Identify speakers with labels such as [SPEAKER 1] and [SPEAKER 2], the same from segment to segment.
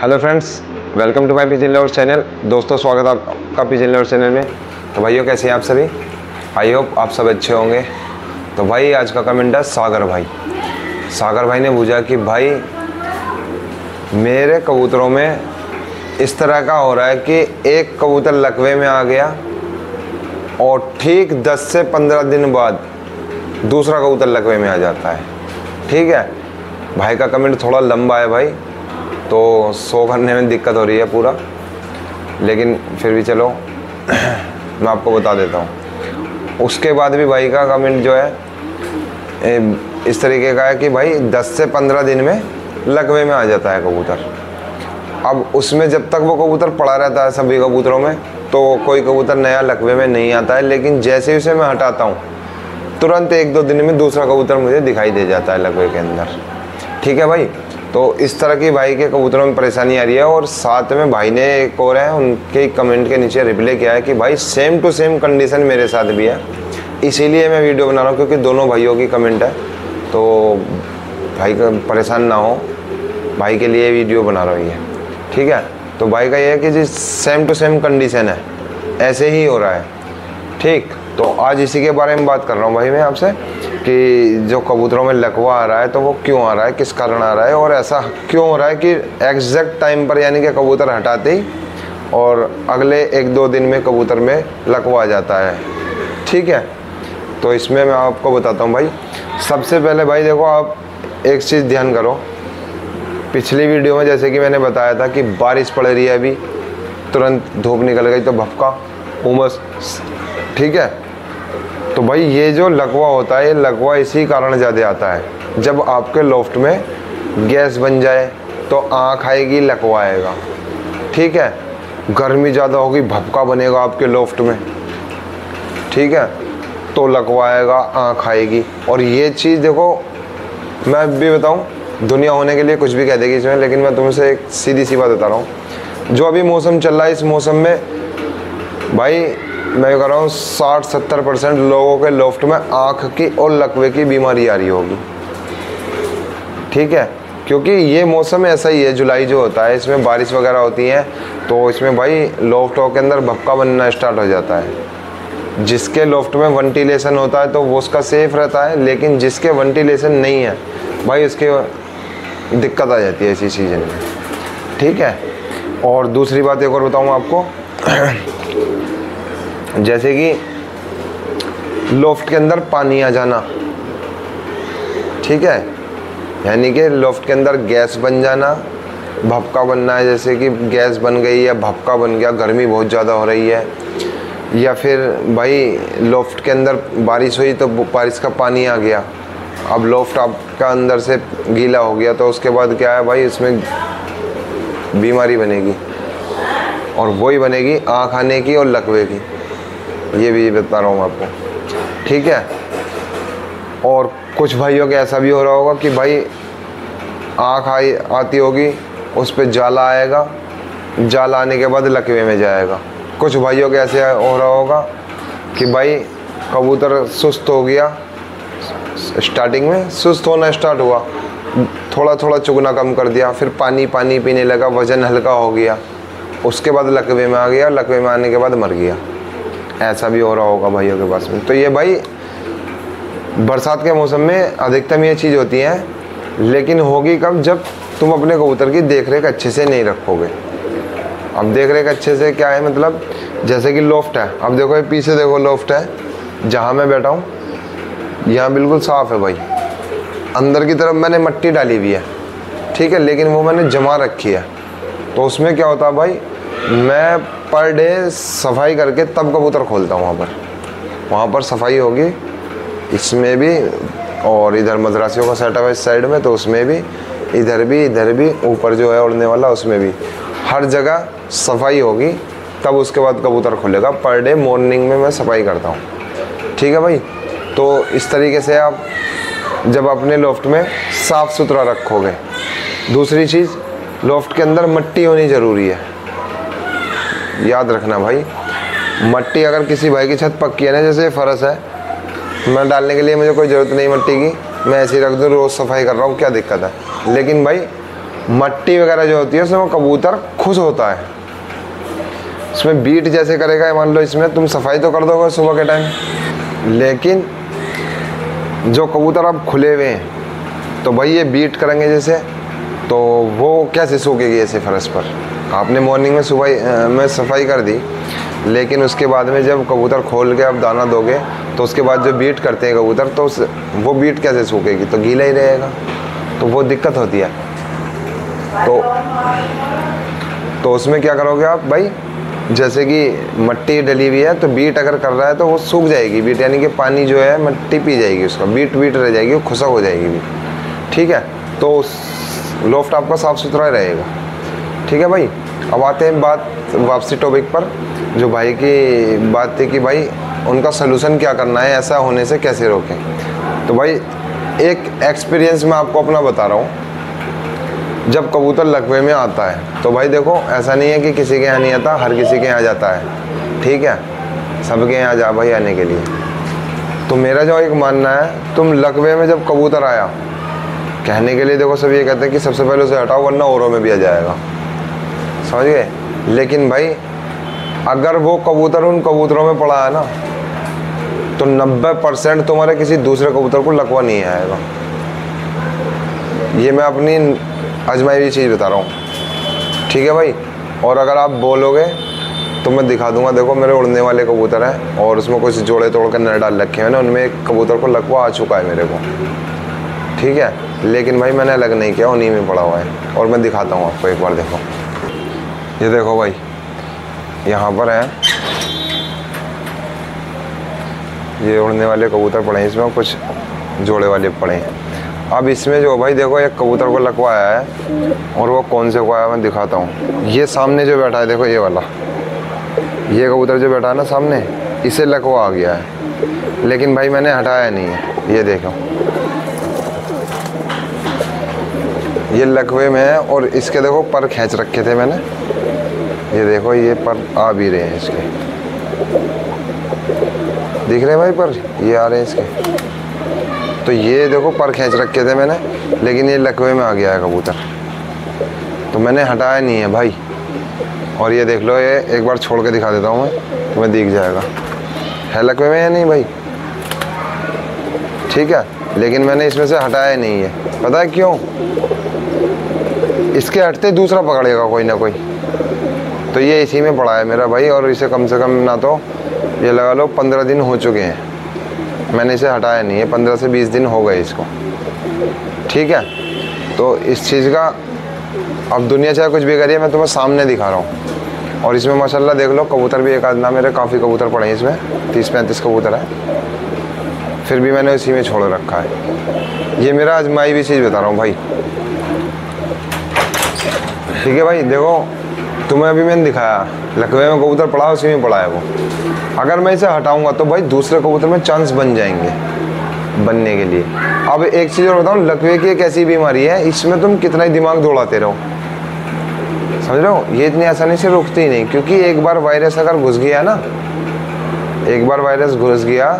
[SPEAKER 1] Hello friends, welcome to my pigeon lover channel. दोस्तों, स्वागत है आपका पिजन लवर चैनल में। तो भाइयों, कैसे हैं आप सभी? आई होप आप सब अच्छे होंगे। तो भाई, आज का कमेंट है सागर भाई। सागर भाई ने पूछा कि भाई, मेरे कबूतरों में इस तरह का हो रहा है कि एक कबूतर लकवे में आ गया और ठीक 10 से 15 दिन बाद दूसरा कबूतर लकवे में आ जाता है। ठीक है? भाई का कमेंट थोड़ा लंबा है भाई। तो सो करने में दिक्कत हो रही है पूरा। लेकिन फिर भी चलो, मैं आपको बता देता हूँ। उसके बाद भी भाई का कमेंट जो है इस तरीके का है कि भाई 10 से 15 दिन में लकवे में आ जाता है कबूतर। अब उसमें जब तक वो कबूतर पड़ा रहता है सभी कबूतरों में तो कोई कबूतर नया लकवे में नहीं आता है। लेकिन जैसे ही उसे मैं हटाता हूँ, तुरंत एक दो दिन में दूसरा कबूतर मुझे दिखाई दे जाता है लकवे के अंदर। ठीक है भाई? तो इस तरह की भाई के कबूतरों में परेशानी आ रही है और साथ में भाई ने एक और है, उनके कमेंट के नीचे रिप्लाई किया है कि भाई सेम टू सेम कंडीशन मेरे साथ भी है। इसीलिए मैं वीडियो बना रहा हूँ क्योंकि दोनों भाइयों की कमेंट है। तो भाई का परेशान ना हो। भाई के लिए वीडियो बना रहा हूँ ये। ठीक है? तो भाई का ये है कि जी सेम टू सेम कंडीशन है। ऐसे ही हो रहा है। ठीक? तो आज इसी के बारे में बात कर रहा हूँ भाई मैं आपसे। कि जो कबूतरों में लकवा आ रहा है तो वो क्यों आ रहा है? किस कारण आ रहा है? और ऐसा क्यों हो रहा है कि एग्जैक्ट टाइम पर यानी कि कबूतर हटाते ही और अगले एक दो दिन में कबूतर में लकवा आ जाता है। ठीक है? तो इसमें मैं आपको बताता हूँ भाई। सबसे पहले भाई देखो, आप एक चीज़ ध्यान करो। पिछली वीडियो में जैसे कि मैंने बताया था कि बारिश पड़ रही है अभी, तुरंत धूप निकल गई तो भपका, उमस, ठीक है? तो भाई ये जो लकवा होता है, ये लकवा इसी कारण ज़्यादा आता है। जब आपके लोफ्ट में गैस बन जाए तो आँख आएगी, लकवा आएगा। ठीक है? गर्मी ज़्यादा होगी, भपका बनेगा आपके लोफ्ट में। ठीक है? तो लकवा आएगा, आँख आएगी। और ये चीज़ देखो, मैं भी बताऊँ, दुनिया होने के लिए कुछ भी कह देगी इसमें, लेकिन मैं तुमसे एक सीधी सी बात बता रहा हूँ। जो अभी मौसम चल रहा है, इस मौसम में, भाई मैं कह रहा हूँ, साठ, सत्तर परसेंट लोगों के लोफ्ट में आँख की और लकवे की बीमारी आ रही होगी। ठीक है? क्योंकि ये मौसम ऐसा ही है, जुलाई जो होता है, इसमें बारिश वगैरह होती है तो इसमें भाई लोफ्टों के अंदर भपका बनना स्टार्ट हो जाता है। जिसके लोफ्ट में वेंटिलेशन होता है तो वो उसका सेफ़ रहता है, लेकिन जिसके वेंटिलेशन नहीं है, भाई उसके दिक्कत आ जाती है इसी सीज़न में। ठीक है? और दूसरी बात एक और बताऊँ आपको। जैसे कि लोफ्ट के अंदर पानी आ जाना। ठीक है? यानी कि लोफ्ट के अंदर गैस बन जाना। भपका बनना है, जैसे कि गैस बन गई या भपका बन गया, गर्मी बहुत ज़्यादा हो रही है। या फिर भाई, लोफ्ट के अंदर बारिश हुई तो बारिश का पानी आ गया। अब लोफ्ट आपका अंदर से गीला हो गया तो उसके बाद क्या है भाई इसमें बीमारी बनेगी। और वही बनेगी आँख आने की और लकवे की। ये भी बता रहा हूँ आपको। ठीक है? और कुछ भाइयों के ऐसा भी हो रहा होगा कि भाई, आँख आई, आती होगी, उस पर जाला आएगा, जाला आने के बाद लकवे में जाएगा। कुछ भाइयों के ऐसे हो रहा होगा कि भाई, कबूतर सुस्त हो गया, स्टार्टिंग में सुस्त होना स्टार्ट हुआ थोड़ा थोड़ा चुगना कम कर दिया, फिर पानी पानी पीने लगा, वज़न हल्का हो गया, उसके बाद लकवे में आ गया, लकवे में आने के बाद मर गया। ऐसा भी हो रहा होगा भाइयों के पास में। तो ये भाई, बरसात के मौसम में अधिकतम ये चीज़ होती है, लेकिन होगी कब जब तुम अपने कबूतर की देख रेख अच्छे से नहीं रखोगे। अब देख रेख अच्छे से क्या है मतलब जैसे कि लोफ्ट है। अब देखो, ये पीछे देखो, लोफ्ट है, जहाँ मैं बैठा हूँ, यहाँ बिल्कुल साफ़ है भाई। अंदर की तरफ़ मैंने मट्टी डाली हुई है, ठीक है, लेकिन वो मैंने जमा रखी है। तो उसमें क्या होता है भाई, मैं पर डे सफ़ाई करके तब कबूतर खोलता हूँ वहाँ पर। वहाँ पर सफ़ाई होगी, इसमें भी, और इधर मद्रासियों का सेटअप है इस साइड में तो उसमें भी, इधर भी इधर भी, ऊपर जो है उड़ने वाला उसमें भी। हर जगह सफ़ाई होगी, तब उसके बाद कबूतर खुलेगा। पर डे मॉर्निंग में मैं सफ़ाई करता हूँ। ठीक है भाई? तो इस तरीके से आप जब अपने लोफ्ट में साफ़ सुथरा रखोगे। दूसरी चीज़ लोफ्ट के अंदर मट्टी होनी ज़रूरी है। याद रखना भाई। मट्टी अगर किसी भाई की छत पक्की है ना, जैसे फरस है, मैं डालने के लिए मुझे कोई ज़रूरत नहीं मट्टी की। मैं ऐसे ही रख दूँ, रोज़ सफ़ाई कर रहा हूँ, क्या दिक्कत है? लेकिन भाई, मट्टी वगैरह जो होती है, उसमें कबूतर खुश होता है। इसमें बीट जैसे करेगा मान लो इसमें, तुम सफ़ाई तो कर दोगे सुबह के टाइम। लेकिन जो कबूतर अब खुले हुए हैं तो भाई ये बीट करेंगे जैसे तो वो कैसे सूखेगी ऐसे फर्श पर? आपने मॉर्निंग में सुबह में सफ़ाई कर दी, लेकिन उसके बाद में जब कबूतर खोल के आप दाना दोगे तो उसके बाद जो बीट करते हैं कबूतर तो उस, वो बीट कैसे सूखेगी? तो गीला ही रहेगा। तो वो दिक्कत होती है। तो तो उसमें क्या करोगे आप भाई? जैसे कि मट्टी डली हुई है तो बीट अगर कर रहा है तो वो सूख जाएगी। बीट यानी कि पानी जो है, मट्टी पी जाएगी उसका। बीट बीट रह जाएगी, वो खुशक हो जाएगी। ठीक है? तो लोफ्ट आपका साफ़ सुथरा रहेगा। ठीक है भाई? अब आते हैं बात वापसी टॉपिक पर, जो भाई की बात थी कि भाई उनका सलूशन क्या करना है, ऐसा होने से कैसे रोकें? तो भाई, एक एक्सपीरियंस मैं आपको अपना बता रहा हूँ। जब कबूतर लकवे में आता है तो भाई देखो, ऐसा नहीं है कि किसी के यहाँ नहीं आता, हर किसी के यहाँ जाता है। ठीक है? सबके यहाँ जा भाई आने के लिए। तो मेरा जो एक मानना है, तुम लकवे में जब कबूतर आया, कहने के लिए देखो सब ये कहते हैं कि सबसे पहले उसे हटाओ, वरना औरों में भी आ जाएगा। समझ गए? लेकिन भाई, अगर वो कबूतर उन कबूतरों में पड़ा है ना तो 90 परसेंट तुम्हारे किसी दूसरे कबूतर को लकवा नहीं आएगा। ये मैं अपनी आजमाई हुई चीज़ बता रहा हूँ। ठीक है भाई? और अगर आप बोलोगे तो मैं दिखा दूँगा। देखो, मेरे उड़ने वाले कबूतर हैं, और उसमें कुछ जोड़े तोड़ कर नर डाल रखे हैं ना, उनमें एक कबूतर को लकवा आ चुका है मेरे को। ठीक है? लेकिन भाई, मैंने अलग नहीं किया, उन्हीं में पड़ा हुआ है। और मैं दिखाता हूँ आपको एक बार, देखो। ये देखो भाई, यहाँ पर है। ये उड़ने वाले कबूतर पड़े हैं, इसमें कुछ जोड़े वाले पड़े हैं। अब इसमें जो भाई देखो, एक कबूतर को लकवाया है, और वो कौन से को आया मैं दिखाता हूँ। ये सामने जो बैठा है, देखो ये वाला। ये कबूतर जो बैठा है ना सामने, इसे लकवा आ गया है। लेकिन भाई मैंने हटाया नहीं है, ये देखो। ये लकवे में है, और इसके देखो, पर खींच रखे थे मैंने। ये देखो, ये पर आ भी रहे हैं इसके। दिख रहे हैं भाई पर? ये आ रहे हैं इसके। तो ये देखो, पर खींच रखे थे मैंने, लेकिन ये लकवे में आ गया है कबूतर। तो मैंने हटाया नहीं है भाई। और ये देख लो, ये एक बार छोड़ के दिखा देता हूँ मैं, तुम्हें दिख जाएगा। है लकवे में या नहीं भाई? ठीक है, लेकिन मैंने इसमें से हटाया नहीं है। पता है क्यों? इसके हटते दूसरा पकड़ेगा कोई ना कोई। तो ये इसी में पड़ा है मेरा भाई और इसे कम से कम ना तो ये लगा लो पंद्रह दिन हो चुके हैं। मैंने इसे हटाया नहीं है, पंद्रह से बीस दिन हो गए इसको। ठीक है? तो इस चीज़ का अब दुनिया चाहे कुछ भी करिए मैं तुम्हें सामने दिखा रहा हूँ। और इसमें माशाल्लाह देख लो, कबूतर भी एक आधना मेरे काफ़ी कबूतर पड़े हैं इसमें। तीस पैंतीस कबूतर है। फिर भी मैंने इसी में छोड़ रखा है। ये मेरा आजमाई भी चीज़ बता रहा हूँ भाई। ठीक है भाई, देखो तुम्हें अभी मैंने दिखाया। लकवे में कबूतर पड़ा उसी में पड़ा है वो। अगर मैं इसे हटाऊँगा तो भाई दूसरे कबूतर में चांस बन जाएँगे, बनने के लिए। अब एक चीज़ और बताऊँ, लकवे की एक ऐसी बीमारी है, इसमें तुम कितना ही दिमाग दौड़ाते रहो। समझ रहे हो? ये इतनी आसानी से रुकती ही नहीं, क्योंकि एक बार वायरस अगर घुस गया ना, एक बार वायरस घुस गया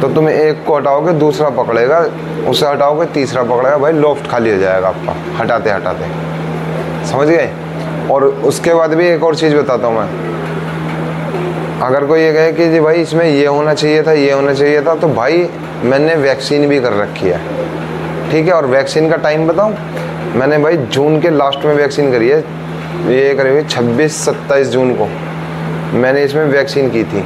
[SPEAKER 1] तो तुम एक को हटाओगे, दूसरा पकड़ेगा, उसे हटाओगे, तीसरा पकड़ेगा, भाई लोफ्ट खाली हो जाएगा आपका हटाते हटाते समझ गए? और उसके बाद भी एक और चीज़ बताता हूँ मैं। अगर कोई ये कहे कि जी भाई इसमें ये होना चाहिए था, ये होना चाहिए था तो भाई मैंने वैक्सीन भी कर रखी है। ठीक है, और वैक्सीन का टाइम बताऊँ? मैंने भाई जून के लास्ट में वैक्सीन करी है। ये करी हुई छब्बीस सत्ताईस जून को। मैंने इसमें वैक्सीन की थी।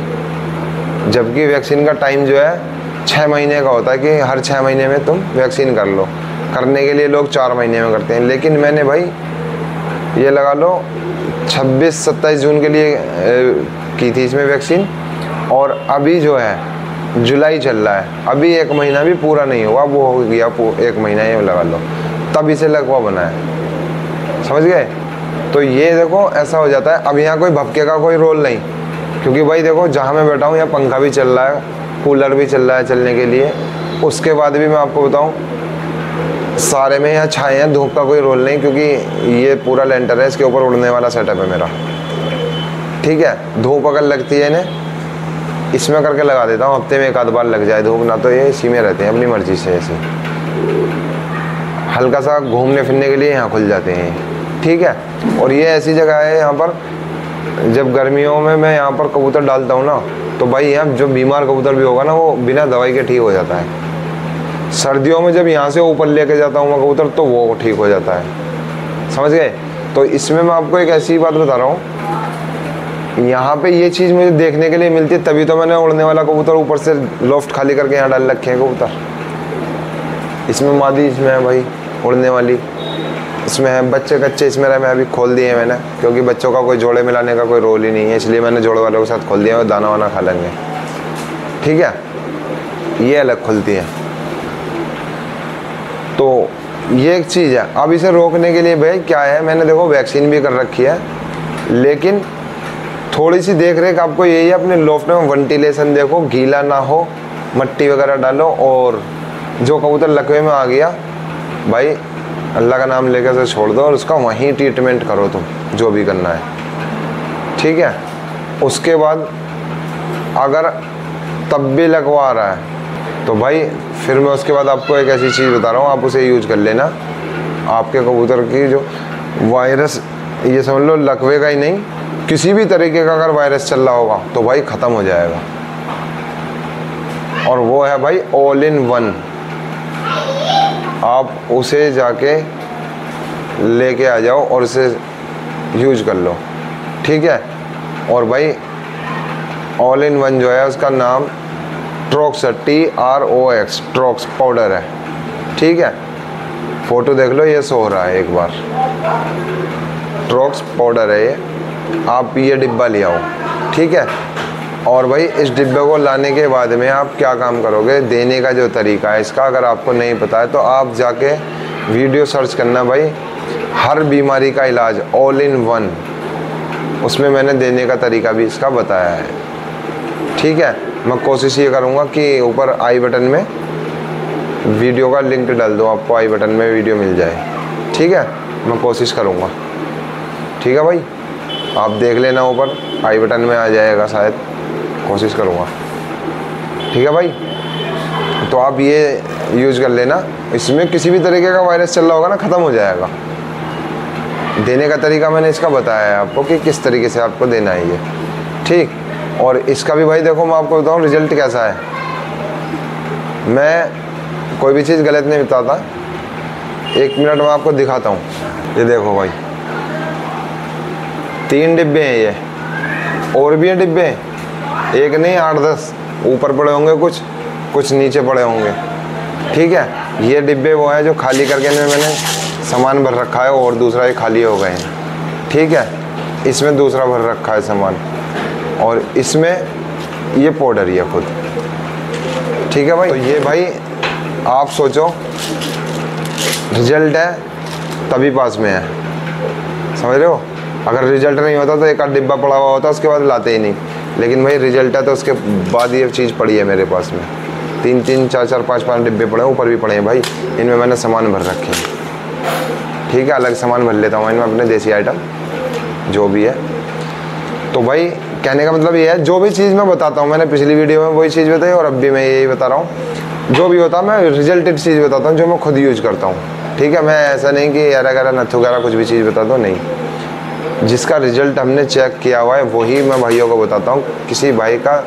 [SPEAKER 1] जबकि वैक्सीन का टाइम जो है छः महीने का होता है कि हर छः महीने में तुम वैक्सीन कर लो। करने के लिए लोग चार महीने में करते हैं। लेकिन मैंने भाई ये लगा लो, छब्बीस, सत्ताईस जून के लिए की थी इसमें वैक्सीन। और अभी जो है, जुलाई चल रहा है। अभी एक महीना भी पूरा नहीं हुआ, वो हो गया एक महीना ये लगा लो। तब इसे लगवा बना है। समझ गए? तो ये देखो, ऐसा हो जाता है। अब यहाँ कोई भपके का कोई रोल नहीं। क्योंकि भाई देखो, जहाँ मैं बैठा हूँ, यहाँ पंखा भी चल रहा है, कूलर भी चल रहा है चलने के लिए। उसके बाद भी मैं आपको बताऊँ सारे में यहाँ छाए हैं, धूप का कोई रोल नहीं, क्योंकि ये पूरा लेंटर है, इसके ऊपर उड़ने वाला सेटअप है मेरा। ठीक है? धूप अगर लगती है इन्हें, इसमें करके लगा देता हूँ, हफ़्ते में एक आध बार लग जाए धूप, ना तो ये इसी में रहते हैं, अपनी मर्ज़ी से ऐसे। हल्का सा घूमने फिरने के लिए यहाँ खुल जाते हैं। ठीक है? और ये ऐसी जगह है यहाँ पर, जब गर्मियों में मैं यहाँ पर कबूतर डालता हूँ ना तो भाई यहाँ जो बीमार कबूतर भी होगा ना, वो बिना दवाई के ठीक हो जाता है। सर्दियों में जब यहाँ से ऊपर लेके जाता हूँ मैं कबूतर तो वो ठीक हो जाता है। समझ गए? तो इसमें मैं आपको एक ऐसी बात बता रहा हूँ। यहाँ पे ये चीज़ मुझे देखने के लिए मिलती है, तभी तो मैंने उड़ने वाला कबूतर ऊपर से लोफ्ट खाली करके यहाँ डाल रखे हैं कबूतर। इसमें मादी इसमें है भाई, उड़ने वाली। इसमें है बच्चे कच्चे, इसमें रहे मैं अभी खोल दिए हैं मैंने, क्योंकि बच्चों का कोई जोड़े मिलाने का कोई रोल ही नहीं है, इसलिए मैंने जोड़े वालों के साथ खोल दिया और दाना वाना खा लेंगे। ठीक है? ये अलग खुलती है। ये एक चीज़ है। अब इसे रोकने के लिए भाई क्या है? मैंने देखो वैक्सीन भी कर रखी है। लेकिन थोड़ी सी देख रेख आपको यही है, अपने लोफ्ट में वेंटिलेशन देखो, गीला ना हो, मट्टी वगैरह डालो और जो कबूतर लकवे में आ गया, भाई अल्लाह का नाम लेकर से छोड़ दो और उसका वहीं ट्रीटमेंट करो तुम, जो भी करना है। ठीक है? उसके बाद अगर तब भी लगवा रहा है तो भाई, फिर मैं उसके बाद आपको एक ऐसी चीज़ बता रहा हूँ, आप उसे यूज़ कर लेना। आपके कबूतर की जो वायरस ये समझ लो, लकवे का ही नहीं, किसी भी तरीके का अगर वायरस चल रहा होगा तो भाई ख़त्म हो जाएगा। और वो है भाई ऑल इन वन आप उसे जाके लेके आ जाओ और उसे यूज़ कर लो। ठीक है? और भाई ऑल इन वन जो है, उसका नाम Trox T R O X Trox powder है। ठीक है? फ़ोटो देख लो, ये सो रहा है एक बार। ट्रॉक्स पाउडर है ये। आप ये डिब्बा ले आओ। ठीक है? और भाई, इस डिब्बे को लाने के बाद में आप क्या काम करोगे? देने का जो तरीका है, इसका अगर आपको नहीं पता है तो आप जाके वीडियो सर्च करना भाई। हर बीमारी का इलाज ऑल इन वन उसमें मैंने देने का तरीका भी इसका बताया है। ठीक है? मैं कोशिश ये करूँगा कि ऊपर आई बटन में वीडियो का लिंक डाल दो, आपको आई बटन में वीडियो मिल जाए। ठीक है? मैं कोशिश करूँगा। ठीक है भाई? आप देख लेना ऊपर, आई बटन में आ जाएगा शायद। कोशिश करूँगा। ठीक है भाई? तो आप ये यूज़ कर लेना। इसमें किसी भी तरीके का वायरस चल रहा होगा ना, ख़त्म हो जाएगा। देने का तरीका मैंने इसका बताया है आपको कि किस तरीके से आपको देना है ये। ठीक? और इसका भी भाई देखो, मैं आपको बताऊँ रिज़ल्ट कैसा है। मैं कोई भी चीज़ गलत नहीं बताता। एक मिनट में आपको दिखाता हूँ। ये देखो भाई, तीन डिब्बे हैं ये। और भी हैं डिब्बे? एक नहीं, आठ, दस। ऊपर पड़े होंगे कुछ कुछ नीचे पड़े होंगे। ठीक है? ये डिब्बे वो हैं जो खाली करके में मैंने सामान भर रखा है और दूसरा ये खाली हो गए हैं। ठीक है? इसमें दूसरा भर रखा है सामान। और इसमें ये पाउडर ही है खुद। ठीक है भाई? तो ये भाई, आप सोचो रिज़ल्ट है, तभी पास में है। समझ रहे हो? अगर रिज़ल्ट नहीं होता तो एक आध डिब्बा पड़ा हुआ होता, उसके बाद लाते ही नहीं। लेकिन भाई रिज़ल्ट है तो उसके बाद ये चीज़ पड़ी है मेरे पास में। तीन तीन, चार चार, पाँच पाँच डिब्बे पड़े हैं, ऊपर भी पड़े हैं भाई। इनमें मैंने सामान भर रखे हैं। ठीक है, अलग सामान भर लेता हूँ। इनमें अपने देसी आइटम जो भी है। तो भाई कहने का मतलब ये है, जो भी चीज़ मैं बताता हूँ, मैंने पिछली वीडियो में वही चीज़ बताई और अब भी मैं यही बता रहा हूँ। जो भी होता है, मैं रिजल्टेड चीज़ बताता हूँ, जो मैं खुद यूज़ करता हूँ। ठीक है, मैं ऐसा नहीं कि यार अगर नथु वगैरह कुछ भी चीज़ बता दो, नहीं। जिसका रिज़ल्ट हमने चेक किया हुआ है, वही मैं भाइयों को बताता हूँ। किसी भाई का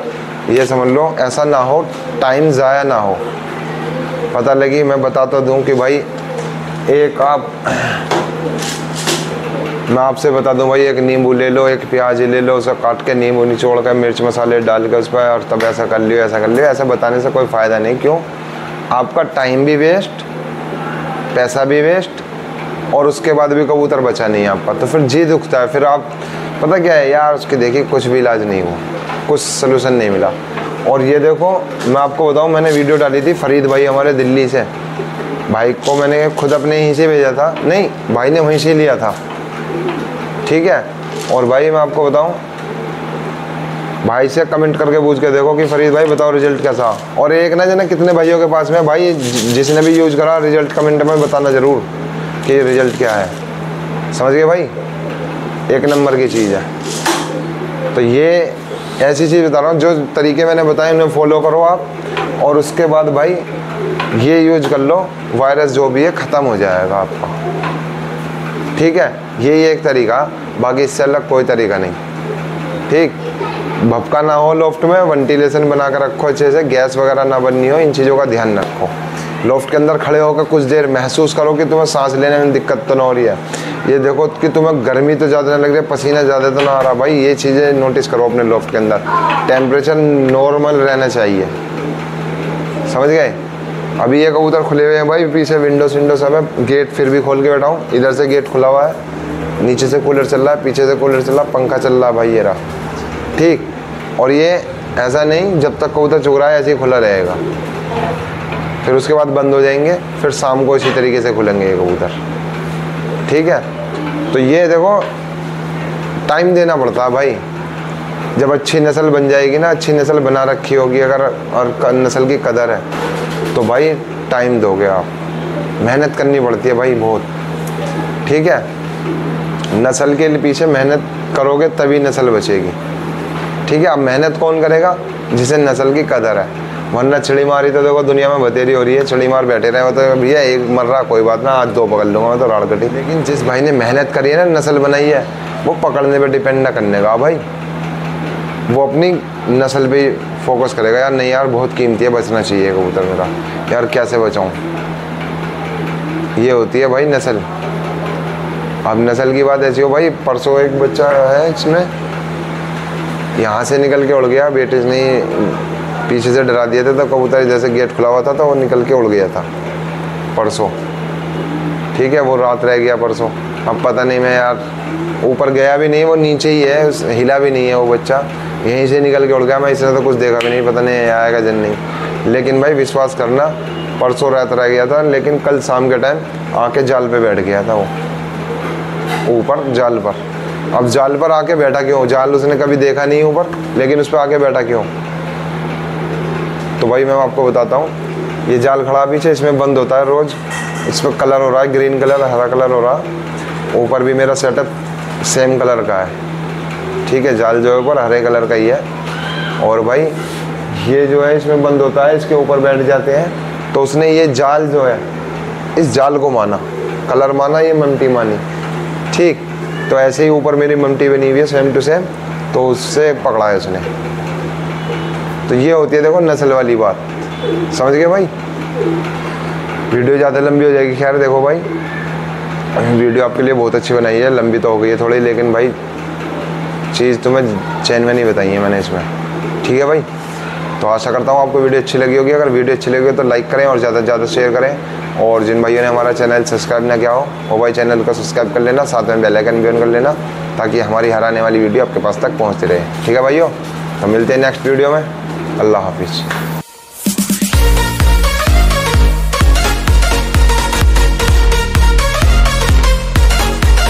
[SPEAKER 1] ये समझ लो, ऐसा ना हो टाइम ज़ाया ना हो। पता लगी, मैं बताता दूँ कि भाई, एक आप मैं आपसे बता दूँ भाई, एक नींबू ले लो, एक प्याज ले लो उसे काट के नींबू निचोड़ कर मिर्च मसाले डाल के उस पर और तब ऐसा कर लियो, ऐसा कर लियो। ऐसा बताने से कोई फ़ायदा नहीं। क्यों? आपका टाइम भी वेस्ट पैसा भी वेस्ट और उसके बाद भी कबूतर बचा नहीं आपका। तो फिर जी दुखता है। फिर आप, पता क्या है यार, उसके देखिए, कुछ भी इलाज नहीं हुआ, कुछ सोल्यूशन नहीं मिला। और ये देखो, मैं आपको बताऊँ, मैंने वीडियो डाली थी फरीद भाई हमारे दिल्ली से। भाई को मैंने खुद अपने यहीं से भेजा था। नहीं, भाई ने वहीं से लिया था। ठीक है? और भाई मैं आपको बताऊँ, भाई से कमेंट करके पूछ के देखो कि फरीद भाई बताओ रिज़ल्ट कैसा। और एक ना जना कितने भाइयों के पास में भाई जिसने भी यूज़ करा रिज़ल्ट कमेंट में बताना ज़रूर कि रिज़ल्ट क्या है। समझ गए भाई? एक नंबर की चीज़ है। तो ये ऐसी चीज़ बता रहा हूँ, जो तरीके मैंने बताए, उन्हें फॉलो करो आप। और उसके बाद भाई ये यूज़ कर लो वायरस जो भी है, ख़त्म हो जाएगा आपका। ठीक है? यही एक तरीका। बाकी इससे अलग कोई तरीका नहीं। ठीक? भपका ना हो लोफ्ट में वेंटिलेशन बना कर रखो अच्छे से गैस वगैरह ना बननी हो, इन चीज़ों का ध्यान रखो। लोफ्ट के अंदर खड़े होकर कुछ देर महसूस करो कि तुम्हें सांस लेने में दिक्कत तो ना हो रही है। ये देखो कि तुम्हें गर्मी तो ज़्यादा नहीं लग रही है पसीना ज़्यादा तो ना आ रहा। भाई, ये चीज़ें नोटिस करो अपने लोफ्ट के अंदर। टेम्परेचर नॉर्मल रहना चाहिए। समझ गए? अभी ये कबूतर खुले हुए हैं भाई, पीछे विंडोज़ विंडो सब है। गेट फिर भी खोल के बैठा हूँ इधर से गेट खुला हुआ है। नीचे से कूलर चल रहा है, पीछे से कूलर चल रहा है, पंखा चल रहा है भाई ये रहा। ठीक। और ये ऐसा नहीं, जब तक कबूतर चुग रहा है, ऐसे ही खुला रहेगा। फिर उसके बाद बंद हो जाएँगे, फिर शाम को इसी तरीके से खुलेंगे ये कबूतर। ठीक है? तो ये देखो टाइम देना पड़ता है भाई। जब अच्छी नस्ल बन जाएगी ना, अच्छी नस्ल बना रखी होगी अगर, और नस्ल की कदर है। तो भाई टाइम दोगे आप। मेहनत करनी पड़ती है भाई बहुत। ठीक है? नस्ल के पीछे मेहनत करोगे तभी नस्ल बचेगी। ठीक है? अब मेहनत कौन करेगा? जिसे नस्ल की कदर है। वरना चिड़ी मारी तो देखो दुनिया में बतेरी हो रही है चिड़ी मार बैठे रहे हो तो भैया एक मर रहा, कोई बात ना, आज दो पकड़ लूँगा मैं तो राड़ कटी। लेकिन जिस भाई ने मेहनत करी है ना, नस्ल बनाई है, वो पकड़ने पर डिपेंड ना करने का, भाई। वो अपनी नस्ल पे फोकस करेगा, यार नहीं यार, बहुत कीमती है, बचना चाहिए कबूतर मेरा। यार कैसे बचाऊँ? ये होती है भाई नस्ल। अब नस्ल की बात ऐसी हो, भाई, परसों एक बच्चा है इसमें, यहाँ से निकल के उड़ गया, बेटे ने पीछे से डरा दिए थे तो कबूतर जैसे गेट खुला हुआ था तो वो निकल के उड़ गया था, परसों। ठीक है, वो रात रह गया परसों। अब पता नहीं मैं यार, ऊपर गया भी नहीं, वो नीचे ही है हिला भी नहीं है वो बच्चा। यहीं से निकल के उड़ गया। मैं इसने तो कुछ देखा भी नहीं, पता नहीं आएगा जन नहीं। लेकिन भाई विश्वास करना, परसों रात रह गया था, लेकिन कल शाम के टाइम आके जाल पे बैठ गया था वो। ऊपर, जाल पर। अब जाल पर आके बैठा क्यों? जाल उसने कभी देखा नहीं ऊपर, लेकिन उस पर आके बैठा क्यों? तो भाई मैं आपको बताता हूँ, ये जाल खड़ा पीछे, इसमें बंद होता है रोज़। इसमें कलर हो रहा है ग्रीन कलर हरा कलर हो रहा। ऊपर भी मेरा सेटअप सेम कलर का है। ठीक है, जाल जो है ऊपर हरे कलर का ही है। और भाई, ये जो है इसमें बंद होता है, इसके ऊपर बैठ जाते हैं। तो उसने ये जाल जो है, इस जाल को माना। कलर माना, ये ममटी मानी। ठीक तो ऐसे ही वीपर मेरी ममटी बनी हुई है सेम टू सेम तो उससे पकड़ा है उसने। तो ये होती है, देखो, नस्ल वाली बात। समझ गए भाई? वीडियो ज़्यादा लंबी हो जाएगी, खैर देखो भाई। वीडियो आपके लिए बहुत अच्छी बनाई है, लंबी तो हो गई है थोड़ी, लेकिन भाई चीज़ तुम्हें चैन में नहीं बताई है मैंने इसमें। ठीक है भाई? तो आशा करता हूँ आपको वीडियो अच्छी लगी होगी। अगर वीडियो अच्छी लगी हो तो लाइक करें और ज़्यादा से ज़्यादा शेयर करें। और जिन भाइयों ने हमारा चैनल सब्सक्राइब ना किया हो, वो भाई चैनल को सब्सक्राइब कर लेना, साथ में बेलाइकन भी ऑन कर लेना, ताकि हमारी हर आने वाली वीडियो आपके पास तक पहुँचती रहे। ठीक है भाइयों? तो मिलते हैं नेक्स्ट वीडियो में। अल्लाह हाफिज़।